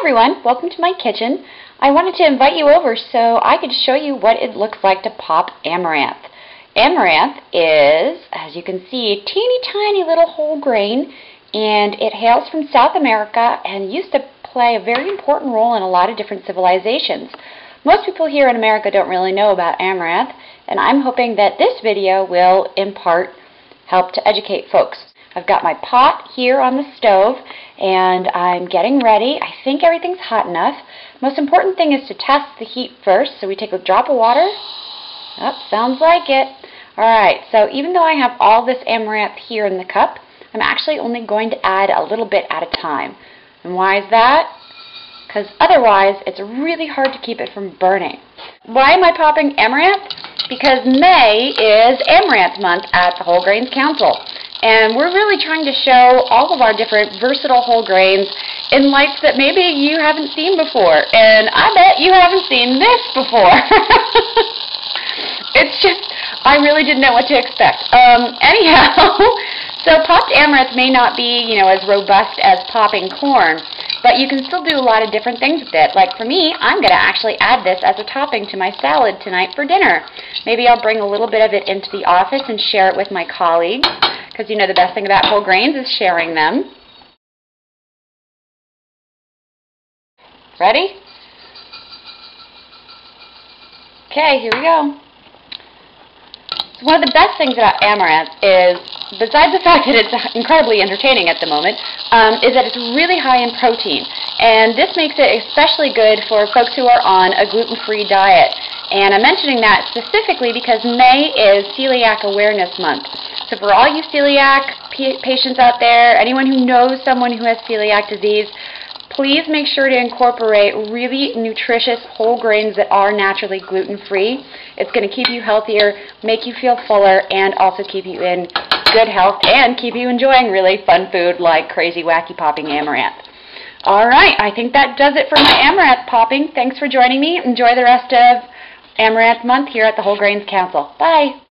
everyone, welcome to my kitchen. I wanted to invite you over so I could show you what it looks like to pop amaranth. Amaranth is, as you can see, a teeny tiny little whole grain and it hails from South America and used to play a very important role in a lot of different civilizations. Most people here in America don't really know about amaranth and I'm hoping that this video will impart help to educate folks. I've got my pot here on the stove and I'm getting ready. I think everything's hot enough. Most important thing is to test the heat first. So we take a drop of water. Oh, sounds like it. Alright, so even though I have all this amaranth here in the cup, I'm actually only going to add a little bit at a time. And why is that? Because otherwise it's really hard to keep it from burning. Why am I popping amaranth? Because May is Amaranth Month at the Whole Grains Council. And we're really trying to show all of our different versatile whole grains in lights that maybe you haven't seen before. And I bet you haven't seen this before. it's just, I really didn't know what to expect. Um, anyhow, so popped amaranth may not be, you know, as robust as popping corn, but you can still do a lot of different things with it. Like for me, I'm going to actually add this as a topping to my salad tonight for dinner. Maybe I'll bring a little bit of it into the office and share it with my colleagues because you know the best thing about whole grains is sharing them. Ready? Okay, here we go. So one of the best things about amaranth is, besides the fact that it's incredibly entertaining at the moment, um, is that it's really high in protein. And this makes it especially good for folks who are on a gluten-free diet. And I'm mentioning that specifically because May is Celiac Awareness Month. So for all you celiac patients out there, anyone who knows someone who has celiac disease, please make sure to incorporate really nutritious whole grains that are naturally gluten-free. It's going to keep you healthier, make you feel fuller, and also keep you in good health and keep you enjoying really fun food like crazy wacky popping amaranth. All right, I think that does it for my amaranth popping. Thanks for joining me. Enjoy the rest of Amaranth Month here at the Whole Grains Council. Bye!